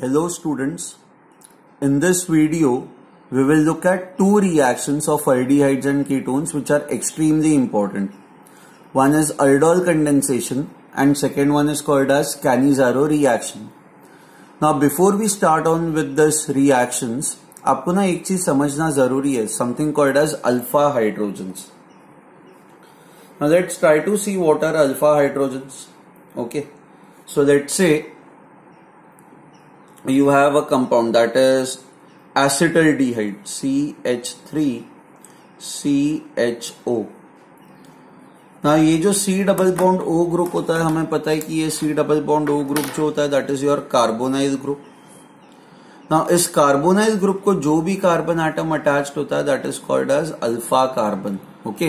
Hello students. In this video, we will look at two reactions of aldehydes and ketones which are extremely important. One is aldol condensation and second one is called as Cannizzaro reaction. Now before we start on with this reactions, आपको ना एक चीज़ समझना ज़रूरी है something called as alpha hydrogens. Now let's try to see what are alpha hydrogens. Okay. So let's say you have a compound that is acetaldehyde CH3CHO ना, ये जो C double bond O group होता है, हमें पता है कि ये C double bond O group जो होता है that is your carbonyl group ना, इस कार्बोनाइज ग्रुप को जो भी कार्बन आइटम अटैच्ड होता है that is called as alpha carbon okay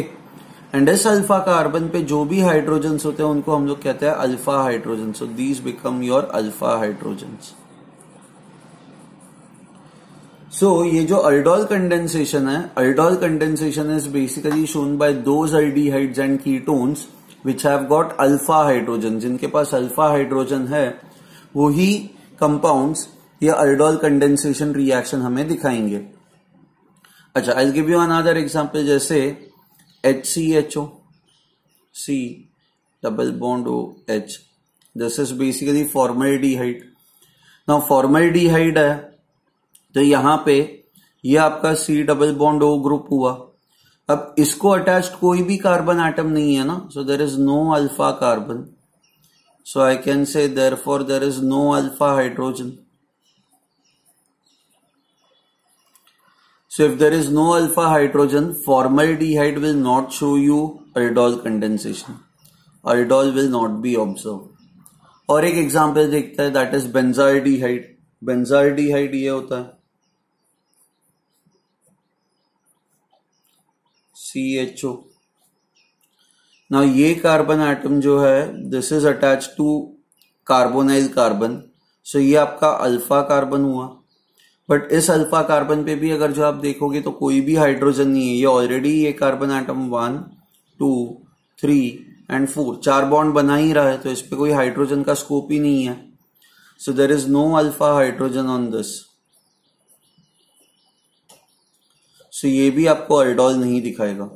and इस अल्फ़ा कार्बन पे जो भी हाइड्रोजन्स होते हैं, उनको हम लोग कहते हैं alpha hydrogen so these become your alpha hydrogens so so, ये जो अल्डोल कंडेंसेशन है aldol condensation is basically shown by those aldehydes and ketones which have got alpha hydrogen जिनके पास अल्फ़ा हाइड्रोजन है वो ही कंपाउंड्स ये अल्डोल कंडेंसेशन रिएक्शन हमें दिखाएँगे। अच्छा I give you another example जैसे H C H O C double bond O H this is basically formaldehyde ना फॉर्मल डिहाइड है तो यहाँ पे ये आपका C double bond O group हुआ। अब इसको अटैच्ड कोई भी कार्बन आइटम नहीं है ना so there is no alpha carbon so I can say therefore there is no alpha hydrogen so So if there is no alpha hydrogen, formaldehyde will not show you aldol condensation. Aldol will not be observed. और एक example देखता है that is बेंजाइडिहाइड benzaldehyde ये होता है। C H O ना ये carbon atom जो है this is attach to carbonyl carbon so ये आपका अल्फ़ा कार्बन हुआ. बट इस अल्फ़ा कार्बन पे भी अगर जो आप देखोगे तो कोई भी हाइड्रोजन नहीं है. ये ऑलरेडी ये carbon atom one two three and four चार बॉन्ड बना ही रहा है तो इस पे कोई हाइड्रोजन का स्कोप ही नहीं है. So there is no alpha hydrogen on this so ये भी आपको अल्डोल नहीं दिखाएगा।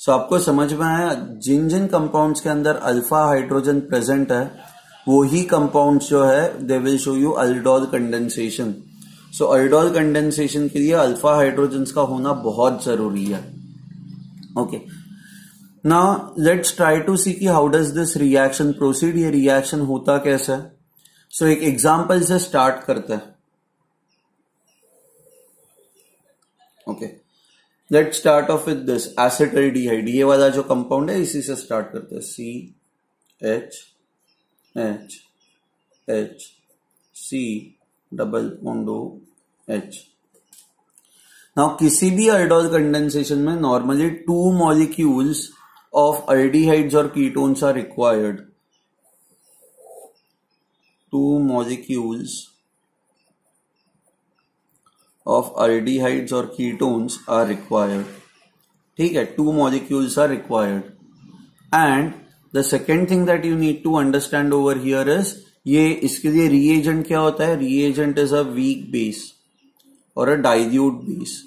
सो आपको समझ में आया जिन जिन कंपाउंड्स के अंदर अल्फ़ा हाइड्रोजन प्रेजेंट है वो ही कंपाउंड्स जो है they will show you aldol condensation so aldol condensation के लिए अल्फ़ा हाइड्रोजन का होना बहुत ज़रूरी है। ओके ना लेट्स ट्राई टू सी की how does this reaction proceed ये रिएक्शन होता कैसे? है सो so, एक एग्ज़ाम्पल से स्टार्ट करते हैं। Okay let start off with this acetaldehyde ये वाला जो कंपाउंड है, इसी से स्टार्ट करते हैं. C H H H C double Ondo H now किसी भी अल्डोल कंडेंसेशन में normally two molecules of aldehydes और ketones are required two molecules of aldehydes और कीटोन्स आर रिक्वायर्ड ठीक है two molecules are required and the second thing that you need to understand over here is ये इसके लिए reagent क्या होता है? Reagent is a weak base और a dilute base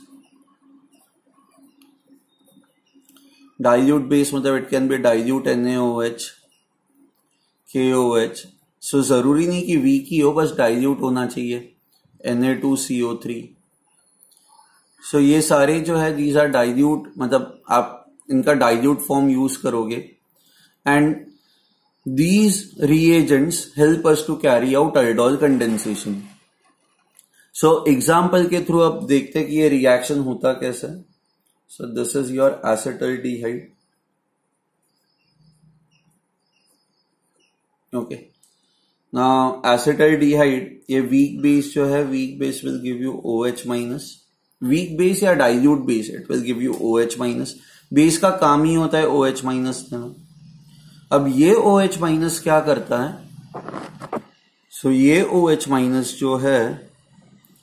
dilute base मतलब it can be dilute N H K O H सो ज़रूरी नहीं कि वीक ही हो, बस डाइल्यूट होना चाहिए. N A two C O three so ये सारे जो है दीज आर डाइल्यूट मतलब आप इनका डाइल्यूट फॉर्म यूज़ करोगे। And these reagents help us to carry out aldol condensation so example के थ्रू आप देखते हैं कि ये रिएक्शन होता कैसे। So this is your acetal acetaldehyde okay ना एसेटल एसिटल्डिहाइड ये वीक बेस जो है weak base will give you O H minus weak base या dilute base it will give you O H minus base का काम ही होता है ओ एच माइनस देना। अब ये ओ एच माइनस क्या करता है? सो ये ओ एच माइनस जो है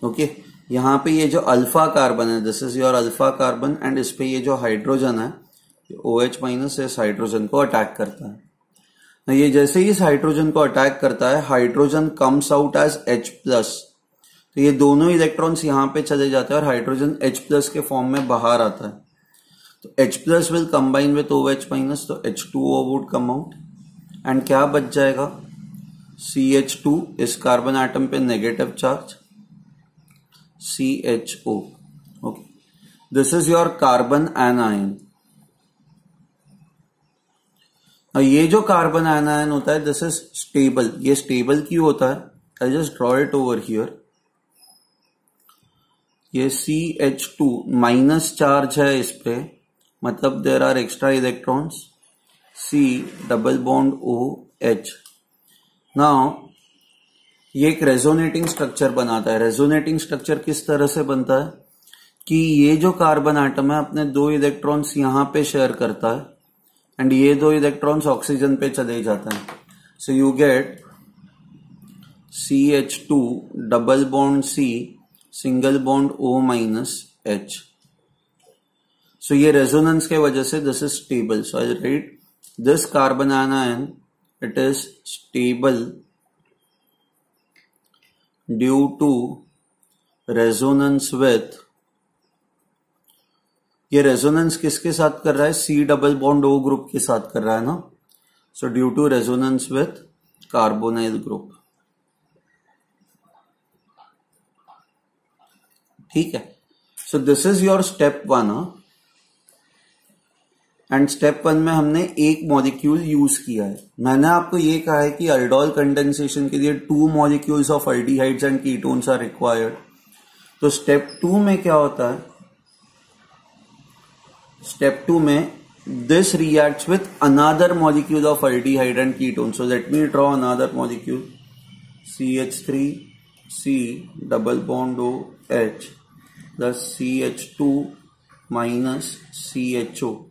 ओके okay, यहाँ पे ये जो अल्फ़ा कार्बन है this is your alpha carbon and इस पे ये जो हाइड्रोजन है ओ एच माइनस इस हाइड्रोजन को अटैक करता है। ये जैसे ही इस हाइड्रोजन को अटैक करता है hydrogen comes out as H plus तो ये दोनों इलेक्ट्रॉन्स यहाँ पे चले जाते हैं और हाइड्रोजन H प्लस के फॉर्म में बाहर आता है। तो H plus will combine with O H minus तो H two O would come out and क्या बच जाएगा? सी एच टू इस कार्बन आइटम पे negative charge C H O okay this is your carbon anion और ये जो carbon ion होता है दिस इज़ स्टेबल ये स्टेबल क्यों होता है? I just draw it over here ये C H two minus charge है इस पे। मतलब there are extra electrons C double bond O H now ये एक रेजोनेटिंग स्ट्रक्चर बनाता है। रेजोनेटिंग स्ट्रक्चर किस तरह से बनता है? कि ये जो कार्बन आइटम है, अपने दो इलेक्ट्रॉन्स यहाँ पे शेयर करता है एंड ये दो इलेक्ट्रॉन्स ऑक्सीजन पे चले जाते हैं। So you get C H two double bond C single bond O minus H so ये रेजोनेंस के वजह से this is stable so I write this carbon ion it is stable due to resonance with ये resonance किसके साथ कर रहा है? C double bond O group के साथ कर रहा है ना? So due to resonance with carbonyl group ठीक है? So this is your step one and step one में हमने एक मॉलिक्यूल यूज़ किया है। मैंने आपको ये कहा है कि अल्डोल कंडेंसेशन के लिए two molecules of aldehydes and ketones are required तो स्टेप टू में क्या होता है? स्टेप टू में this reacts with another molecule of aldehyde ketone. So let me draw another molecule CH3 C double bond O Plus CH2 minus CHO.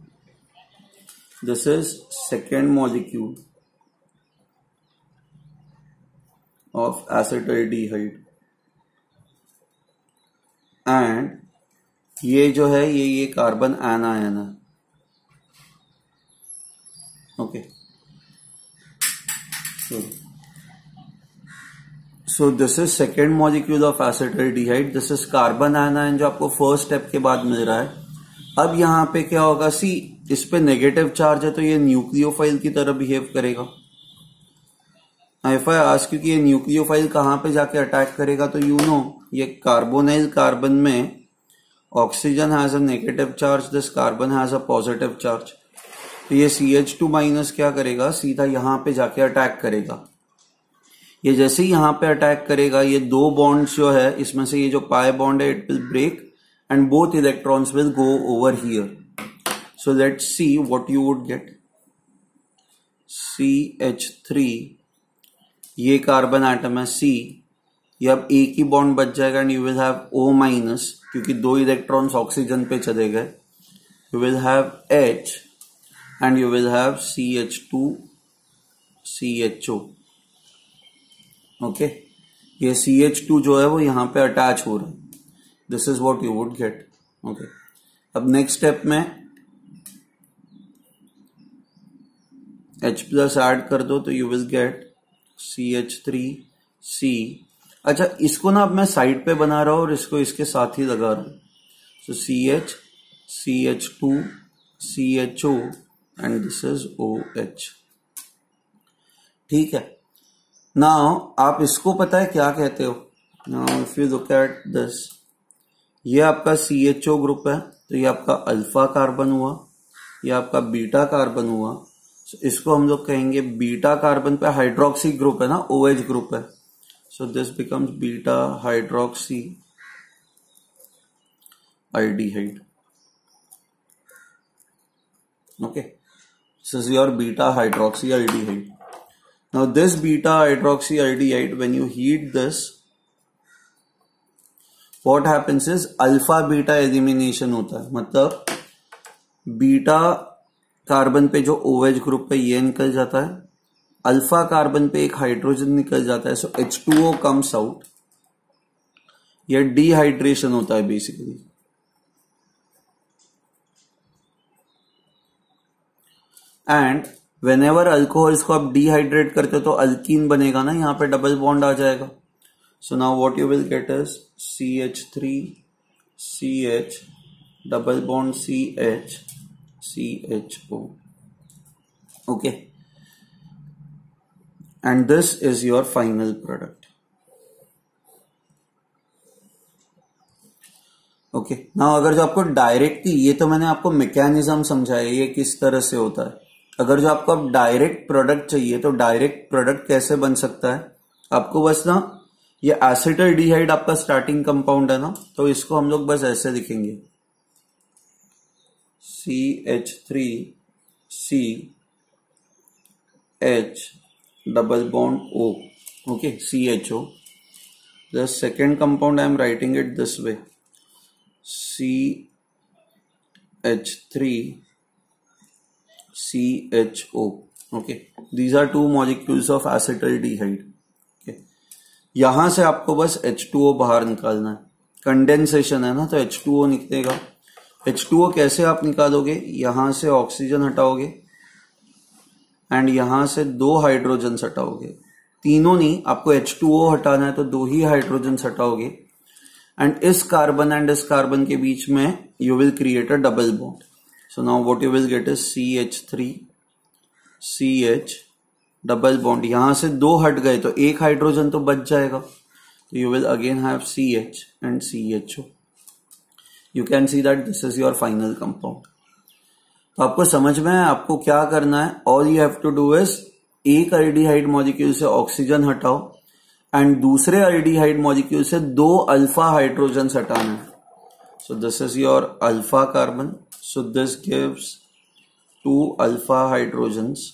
This is second molecule of acetaldehyde and ये जो है ये ये carbon anion है okay so this is second molecule of acetaldehyde this is carbon anion जो आपको first step के बाद मिल रहा है। अब यहाँ पे क्या होगा? सी इस पे नेगेटिव चार्ज है तो ये न्यूक्लियोफाइल की तरह बिहेव करेगा। आई आज क्योंकि ये न्यूक्लियोफाइल कहाँ पे जाके अटैक करेगा तो यू नो ये कार्बोनाइल कार्बन में oxygen has a negative charge this carbon has a positive charge तो ये सी एच टू माइनस क्या करेगा? सीधा यहाँ पे जाके अटैक करेगा। ये जैसे ही यहाँ पे अटैक करेगा, ये दो बॉन्ड्स जो है, इसमें से ये जो पाए बॉन्ड है it will break and both electrons will go over here so let see what you would get C H three ये कार्बन आइटम है सी ये अब एक ही बॉन्ड बच जाएगा and you will have O minus क्योंकि दो इलेक्ट्रॉन्स ऑक्सीजन पे चले गए. You will have H and you will have C H two C H O okay ये सी एच टू जो है वो यहाँ पे अटैच हो रहा है। This is what you would get okay अब नेक्स्ट स्टेप में एच प्लस एड कर दो तो you will get C H three C अच्छा इसको ना अब मैं साइड पे बना रहा हूँ और इसको इसके साथ ही लगा रहा हूँ। So C H C H two C H O and this is O H ठीक है? नाउ आप इसको पता है क्या कहते हो now if you look at this ये आपका सी एच ओ ग्रुप है तो ये आपका अल्फ़ा कार्बन हुआ ये आपका बीटा कार्बन हुआ so, इसको हम लोग कहेंगे बीटा कार्बन पे हाइड्रोक्सी ग्रुप है ना ओ एच ग्रुप है So this becomes beta hydroxy aldehyde. Okay. This is your beta hydroxy aldehyde. Now this beta hydroxy aldehyde, when you heat this, what happens is alpha beta elimination होता है। मतलब beta carbon पे जो OH group पे ये निकल जाता है अल्फ़ा कार्बन पे एक हाइड्रोजन निकल जाता है so H two O comes out यह डिहाइड्रेशन होता है basically and whenever alcohols को आप डिहाइड्रेट करते हो तो अल्कीन बनेगा ना, यहाँ पे डबल बॉन्ड आ जाएगा। So now what you will get is C H three C H double bond C H C H O okay and this is your final product okay okay. ना अगर जो आपको डायरेक्टली ये तो मैंने आपको मैकेनिज्म समझाया, ये किस तरह से होता है। अगर जो आपको अब डायरेक्ट प्रोडक्ट चाहिए तो डायरेक्ट प्रोडक्ट कैसे बन सकता है? आपको बस ना, ये एसिटल डिहाइड आपका स्टार्टिंग कंपाउंड है ना तो इसको हम लोग बस ऐसे दिखेंगे C H three C H double bond O okay C H O the second compound I am writing it this way CH3 CHO. Okay, these are two molecules of acetaldehyde. Okay, यहाँ से आपको बस H2O बाहर निकालना है। Condensation है ना तो H2O निकलेगा। H2O कैसे आप निकालोगे? यहाँ से ऑक्सीजन हटाओगे। एंड यहाँ से दो हाइड्रोजन हटाओगे। तीनों नहीं आपको H2O हटाना है तो दो ही हाइड्रोजन हटाओगे। एंड इस कार्बन एंड इस कार्बन के बीच में you will create a double bond you will get is C H three C H double bond यहाँ से दो हट गए तो एक हाइड्रोजन तो बच जाएगा। तो you will again have C H and C H O you can see that this is your final compound तो आपको समझ में है आपको क्या करना है? All you have to do is एक आइडिहाइड मॉलिक्यूल से ऑक्सीजन हटाओ एंड दूसरे अल्डिहाइड मॉलिक्यूल से दो अल्फ़ा हाइड्रोजन हटाना है। So this is your alpha carbon so this gives two alpha hydrogens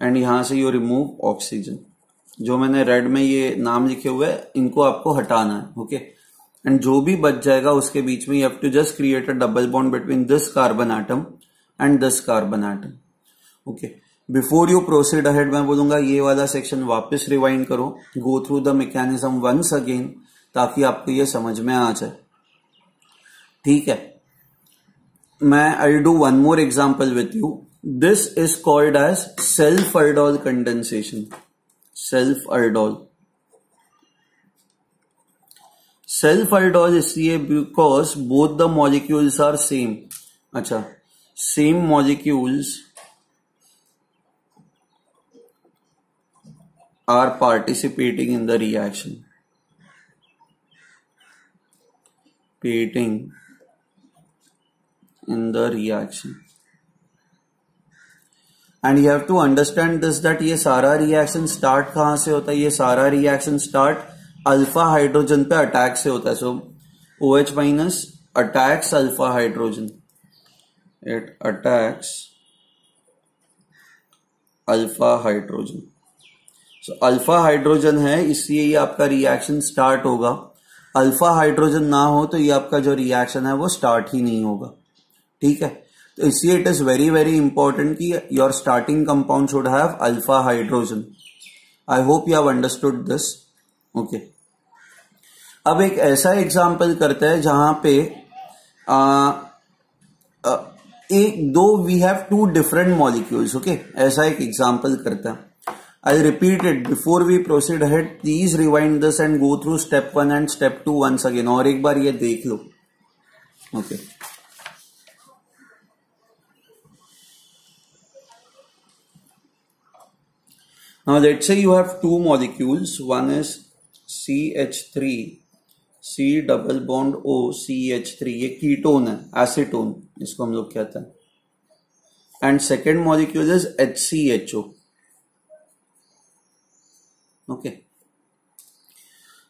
and यहाँ से यू रिमूव ऑक्सीजन जो मैंने रेड में ये नाम लिखे हुए इनको आपको हटाना है ओके एंड जो भी बच जाएगा, उसके बीच में you to just create a double bond between this carbon atom and this carbon atom okay before you proceed ahead मैं बोलूँगा, ये वाला सेक्शन वापस रिवाइंड करो. Go through the mechanism once again ताकि आपको ये समझ में आ जाए. ठीक है? मैं I do one more example with you this is called as self aldol condensation self aldol self aldol इसलिए because both the molecules are same अच्छा same molecules are participating in the reaction. Participating in the reaction. And you have to understand this that ये सारा reaction start कहाँ से होता है? ये सारा रिएक्शन स्टार्ट अल्फ़ा हाइड्रोजन पे अटैक से होता है. So O H minus attacks alpha hydrogen it attacks alpha hydrogen so alpha hydrogen है, इसलिए ये आपका रिएक्शन स्टार्ट होगा. अल्फ़ा हाइड्रोजन ना हो तो ये आपका जो रिएक्शन है, वो स्टार्ट ही नहीं होगा. ठीक है? तो इसलिए it is very very important कि your starting compound should have alpha hydrogen I hope you have understood this okay अब एक ऐसा एग्ज़ाम्पल करते हैं जहाँ पे आ, आ, एक दो we have two different molecules okay ऐसा एक एग्ज़ाम्पल करता है। I'll repeat it. Before we proceed ahead. Please rewind this and go through step one and step two once again. और एक बार ये देख लो। Okay. Now let's say you have two molecules. One is CH3, C double bond O, CH3. ये ketone है acetone इसको हम लोग कहते हैं and second molecule is HCHO. Okay.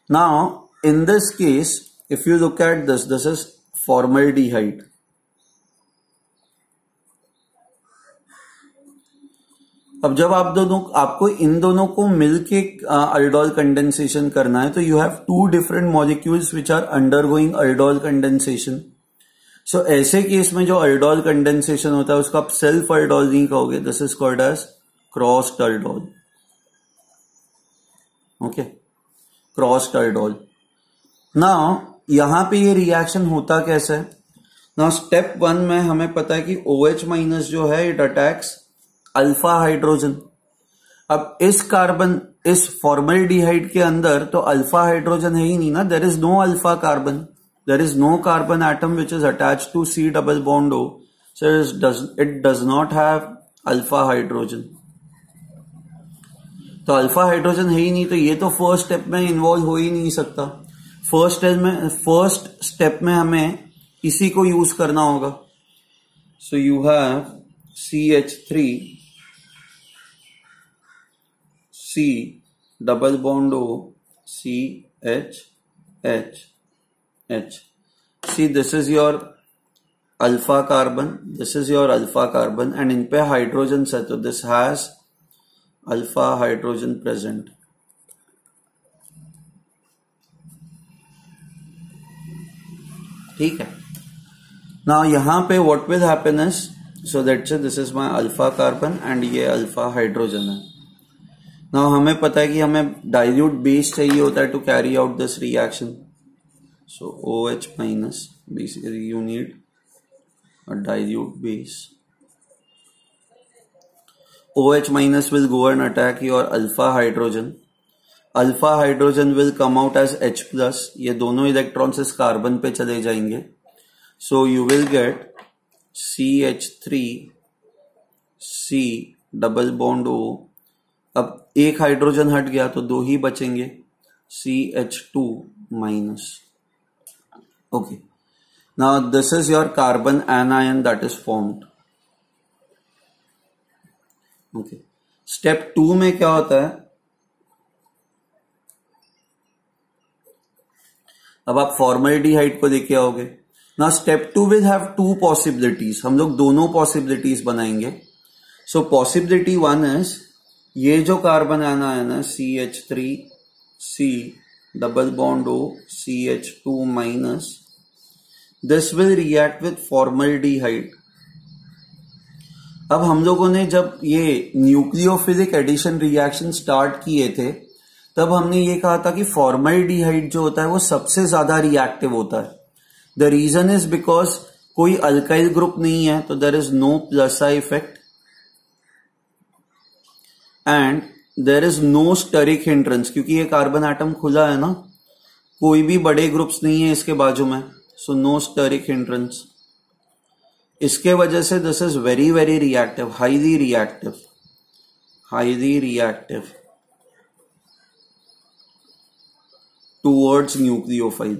Now, in this case, if you look at this, this is formaldehyde. अब जब आप दोनों, आपको इन दोनों को मिलके अल्डोल कंडेंसेशन करना है तो you have two different molecules which are undergoing aldol condensation so ऐसे केस में जो अल्डोल कंडेंसेशन होता है, उसको आप सेल्फ अल्डोल नहीं कहोगे. This is called as crossed aldol okay cross aldol ना यहाँ पे ये रिएक्शन होता कैसे? ना स्टेप वन में हमें पता है कि ओ एच माइनस जो है इट अटैक्स अल्फ़ा हाइड्रोजन। अब इस कार्बन, इस फॉर्मल के अंदर तो अल्फ़ा हाइड्रोजन है ही नहीं ना। There is no alpha carbon there is no carbon atom which is attach to C double bond O so it does not have alpha hydrogen तो अल्फ़ा हाइड्रोजन है ही नहीं तो ये तो फ़र्स्ट स्टेप में इन्वॉल्व हो ही नहीं सकता। फ़र्स्ट स्टेप में फ़र्स्ट स्टेप में हमें इसी को यूज़ करना होगा। So you have C H three C double bond O C H H H C this is your alpha carbon this is your alpha carbon and इन पे hydrogen है तो this has alpha hydrogen present ठीक है? ना यहाँ पे what will is so that's this is my alpha carbon and ये alpha hydrogen है. ना हमें पता है कि हमें डाइल्यूट बेस चाहिए होता है to carry out this reaction so O H minus basically you need a dilute base OH minus will go and attack your alpha hydrogen. Alpha hydrogen will come out as H plus ये दोनों electrons इस carbon पे चले जाएँगे. So you will get C H three C double bond O अब एक hydrogen हट गया तो दो ही बचेंगे। C H two minus okay now this is your carbon anion that is formed okay step two में क्या होता है? अब आप फॉर्मलिटी को देखे आओगे। ना step two will have two possibilities हम लोग दोनों पॉसिबिलिटीज बनाएँगे। सो पॉसिबिलिटी वन इज़ ये जो कार्बन आना है ना C H three C double bond O C H two minus this will react with formal formaldehyde अब हम लोगों ने जब ये न्यूक्लियोफिलिक एडिशन रिएक्शन स्टार्ट किए थे, तब हमने ये कहा था कि फॉर्मल फॉर्मल्डिहाइड जो होता है, वो सबसे ज़्यादा रिएक्टिव होता है। द रीजन इज़ बिकॉज़ कोई अल्काइल ग्रुप नहीं है तो there is no plus effect and there is no steric hindrance क्योंकि ये कार्बन एटम खुला है ना, कोई भी बड़े ग्रुप्स नहीं है इसके बाजू में सो नो स्टरिक हिंड्रेंस इसके वजह से this is very very reactive highly reactive highly reactive towards nucleophile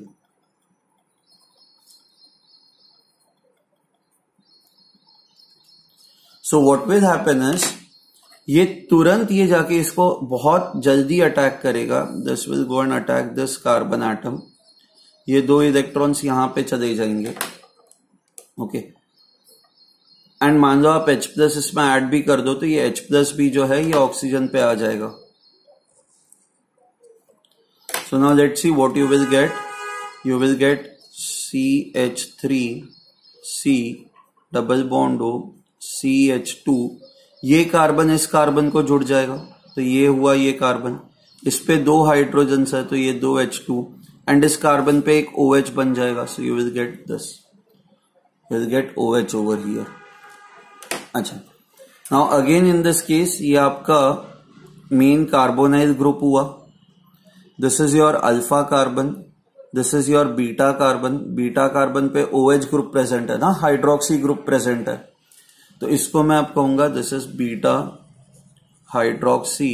so what will happen is ये तुरंत ये जाके इसको बहुत जल्दी अटैक करेगा। This will go and attack this carbon atom ये दो इलेक्ट्रॉन्स यहाँ पे चले जाएँगे। ओके एंड मान लो आप H प्लस इसमें ऐड भी कर दो तो ये H प्लस भी जो है, ये ऑक्सीजन पे आ जाएगा। So now let see what you will get you will get C H three C double bond O C H two ये कार्बन इस कार्बन को जुड़ जाएगा। तो ये हुआ ये कार्बन इस पे दो हाइड्रोजन है तो ये दो एच टू एंड इस कार्बन पे एक ओ OH बन जाएगा। So you will get this will get O H over here अच्छा। Now again in this case ये आपका मेन कार्बोनाइल ग्रुप हुआ। This is your alpha carbon this is your beta carbon beta carbon पे O OH group present है ना? Hydroxy group present है। तो इसको मैं आप कहूँगा this is beta hydroxy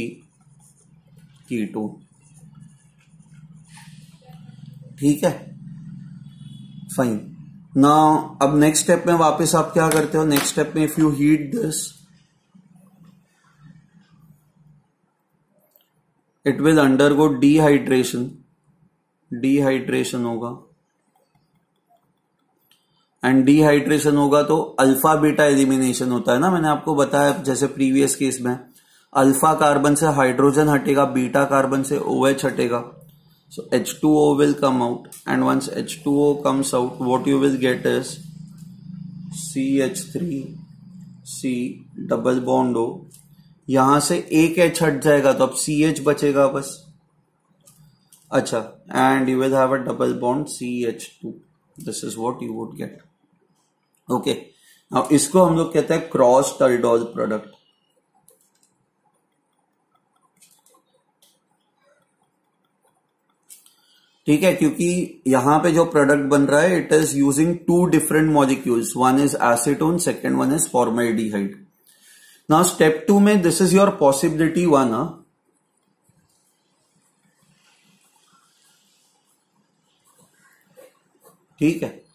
keto ठीक है? फाइन ना अब नेक्स्ट स्टेप में वापस आप क्या करते हो? नेक्स्ट स्टेप में if you heat this it will undergo dehydration dehydration होगा। एंड डिहाइड्रेशन होगा तो अल्फ़ा बीटा एलिमिनेशन होता है ना? मैंने आपको बताया जैसे प्रीवियस केस में। अल्फ़ा कार्बन से हाइड्रोजन हटेगा बीटा कार्बन से ओ OH हटेगा। So H two O will come out and once H two O comes out what you will get is C H three C double bond O यहाँ से एक H हट जाएगा तो अब C H बचेगा बस। अच्छा and you will have a double bond C H two this is what you would get okay अब इसको हम लोग कहते हैं क्रॉस टर्डोल प्रोडक्ट ठीक है, क्योंकि यहाँ पे जो प्रोडक्ट बन रहा है it is using two different molecules one is acetone second one is formaldehyde now step two में this is your possibility one ठीक है?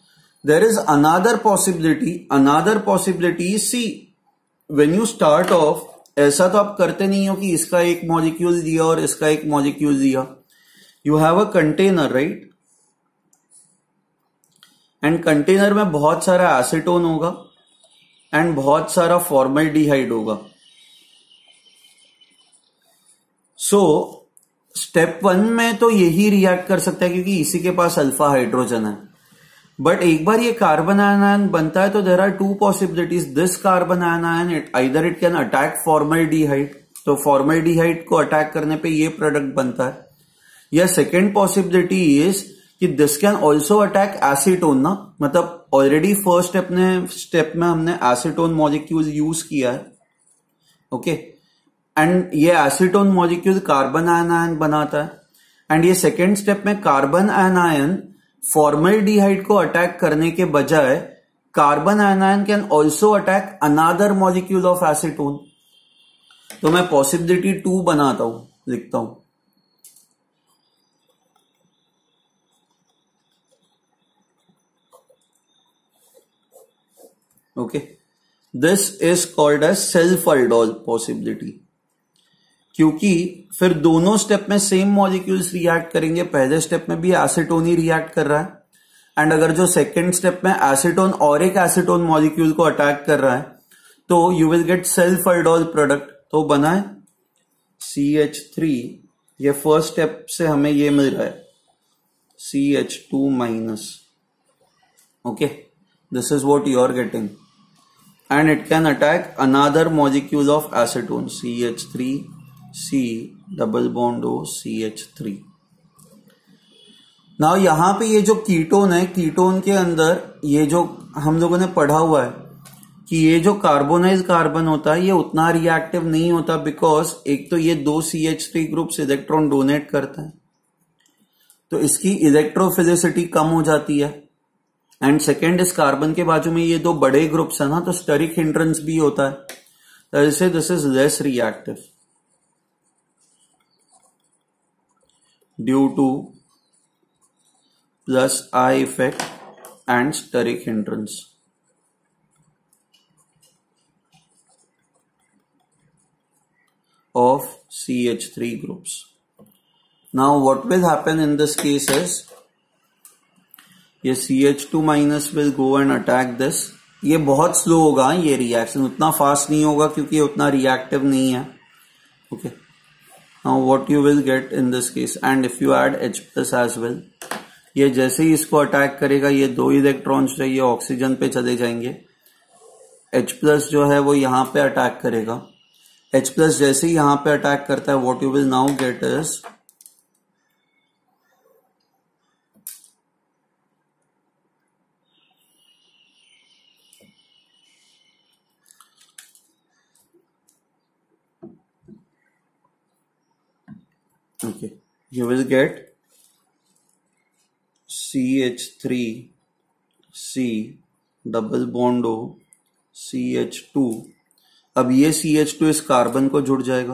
There is another possibility another possibility see when you start off ऐसा तो आप करते नहीं हो कि इसका एक मॉलिक्यूल दिया और इसका एक मॉलिक्यूल दिया। You have a container right and container में बहुत सारा एसिटोन होगा एंड बहुत सारा फॉर्मेल्डिहाइड होगा। सो स्टेप वन में तो यही रिएक्ट कर सकता है क्योंकि इसी के पास अल्फ़ा हाइड्रोजन है। बट एक बार ये कार्बन आयन आयन बनता है तो there are two possibilities this carbon ion it either it can attack formaldehyde तो फॉर्मल डीहाइट को अटैक करने पे ये प्रोडक्ट बनता है. या सेकेंड पॉसिबिलिटी इज़ कि this can also attack acetone ना? मतलब ऑलरेडी फ़र्स्ट स्टेप ने स्टेप में हमने एसिटोन मॉलिक्यूल यूज़ किया है. ओके एंड ये acetone molecule carbon ion ion बनाता है. एंड ये सेकेंड स्टेप में कार्बन आयन आयन फॉर्मल को अटैक करने के बजाय carbon ion can also attack another molecule of acetone तो मैं पॉसिबिलिटी टू बनाता हूँ, लिखता हूँ। Okay this is called as self aldol possibility क्योंकि फिर दोनों स्टेप में सेम मॉलिक्यूल्स रिएक्ट करेंगे। पहले स्टेप में भी एसिटोन ही रिएक्ट कर रहा है। एंड अगर जो सेकेंड स्टेप में एसिटोन और एक एसिटोन मॉलिक्यूल को अटैक कर रहा है तो you will get self aldol product तो बना है सी एच थ्री ये फ़र्स्ट स्टेप से हमें ये मिल रहा है। C H two minus okay this is what you are getting and it can attack another it of acetone C H of acetone CH3 C, double bond O CH3 नाउ यहाँ पे ये जो कीटोन है कीटोन के अंदर ये जो हम लोगों ने पढ़ा हुआ है कि ये जो कार्बोनाइज कार्बन होता है, ये उतना रिएक्टिव नहीं होता बिकॉज़ एक तो ये दो C H three groups electron donate करता है। तो इसकी इलेक्ट्रोफिजिसिटी कम हो जाती है। एंड सेकेंड इस कार्बन के बाजू में ये दो बड़े ग्रुप्स है ना तो स्टरिक हिंड्रेंस भी होता है। So this is less reactive due to plus I effect and steric hindrance of CH3 groups. Now, what will happen in this case is, ये C H two minus will go and attack this ये बहुत slow होगा, ये reaction उतना fast नहीं होगा क्योंकि उतना रिएक्टिव नहीं है. Okay now what you will get in this case, and if you add H plus as well, ये जैसे ही इसको अटैक करेगा, ये दो इलेक्ट्रॉन्स जो ये ऑक्सीजन पे चले जाएँगे। H प्लस जो है, वो यहाँ पे अटैक करेगा। H प्लस जैसे ही यहाँ पे अटैक करता है what you will now get is okay. You will get CH3 C double bond O C H two अब ये सी एच टू इस कार्बन को जुड़ जाएगा।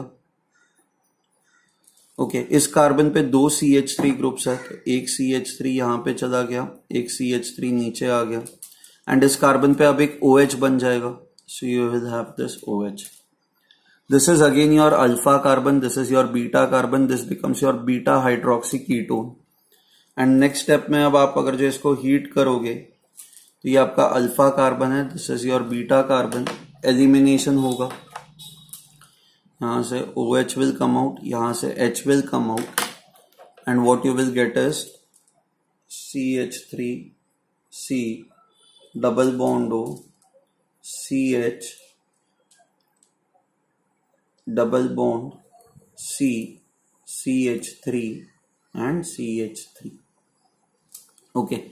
ओके okay, इस कार्बन पे दो सी एच थ्री ग्रुप्स है। एक सी एच थ्री यहाँ पे चला गया एक सी एच थ्री नीचे आ गया। एंड इस कार्बन पे अब एक ओ OH एच बन जाएगा। So you will have this O OH This is again your alpha carbon, this is your beta carbon, this becomes your beta hydroxy ketone. And next step में अब आप अगर जो इसको हीट करोगे तो ये आपका अल्फ़ा कार्बन है this is your beta carbon elimination होगा यहाँ से O H will come out यहाँ से H will come out and what you will get is C H three C double bond O C H double bond C, CH3 and CH3. Okay.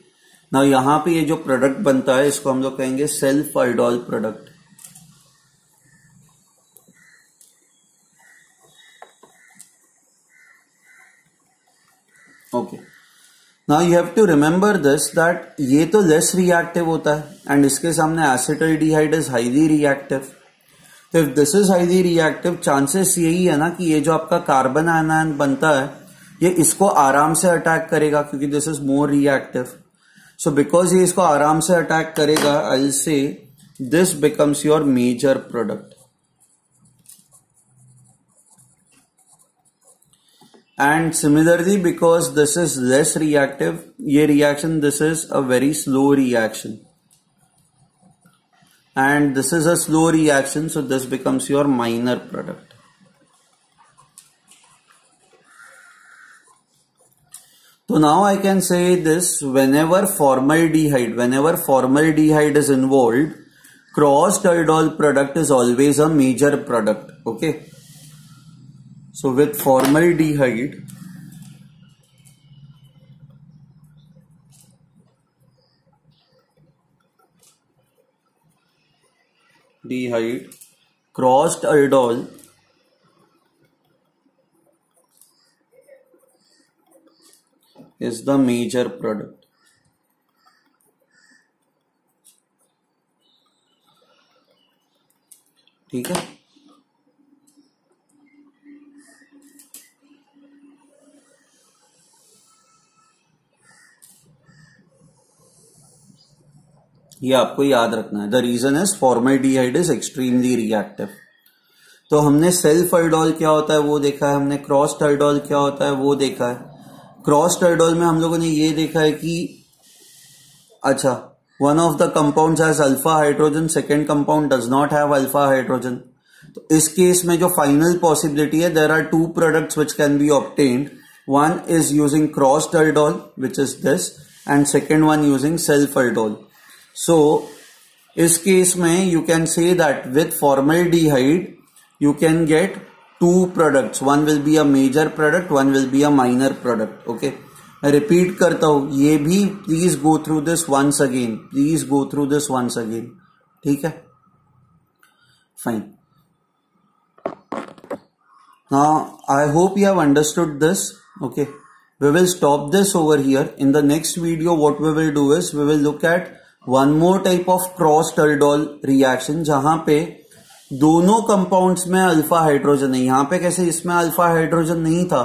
ना यहाँ पे ये जो product बनता है इसको हम लोग कहेंगे self aldol product okay now you have to remember this that ये तो लेस रिएक्टिव होता है एंड इसके सामने एसिटल्डिहाइड इज़ हाईली रिएक्टिव तो if this is highly reactive chances यही है ना कि ये जो आपका कार्बन आयन बनता है, ये इसको आराम से अटैक करेगा क्योंकि this is more reactive so because ये इसको आराम से अटैक करेगा I say this becomes your major product and similarly because this is less reactive ये reaction this is a very slow reaction. And this is a slow reaction so this becomes your minor product. So now I can say this whenever formaldehyde whenever formaldehyde is involved crossed aldol product is always a major product okay? So with formaldehyde, डीहाइड crossed aldol is the major product. ठीक है? ये आपको याद रखना है। The reason is formaldehyde is extremely reactive तो हमने self idol क्या होता है वो देखा है, हमने क्रॉस आइडोल क्या होता है वो देखा है। क्रॉस आइडोल में हम लोगों ने ये देखा है कि अच्छा one of the compound has alpha hydrogen second compound does not have alpha hydrogen तो इस केस में जो फाइनल पॉसिबिलिटी है there are two products which can be obtained one is using cross aldol which is this and second one using self aldol सो इस case में you can say that with formaldehyde you can get two products one will be a major product one will be a minor product okay मैं repeat करता हूं ये भी please go through this once again please go through this once again ठीक है fine now i hope you have understood this okay we will stop this over here in the next video what we will do is we will look at one more type of cross टर्डोल reaction जहाँ पे दोनों compounds में alpha hydrogen है। यहाँ पे कैसे इसमें alpha hydrogen नहीं था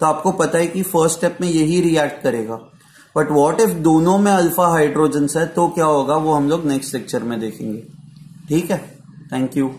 तो आपको पता है कि फ़र्स्ट स्टेप में यही रिएक्ट करेगा। बट वॉट इफ़ दोनों में अल्फ़ा हाइड्रोजन है तो क्या होगा, वो हम लोग नेक्स्ट लेक्चर में देखेंगे। ठीक है? Thank you